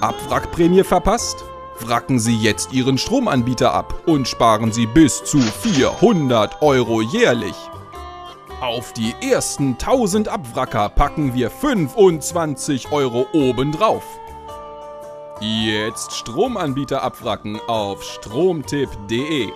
Abwrackprämie verpasst? Wracken Sie jetzt Ihren Stromanbieter ab und sparen Sie bis zu 400 Euro jährlich. Auf die ersten 1000 Abwracker packen wir 25 Euro obendrauf. Jetzt Stromanbieter abwracken auf stromtipp.de.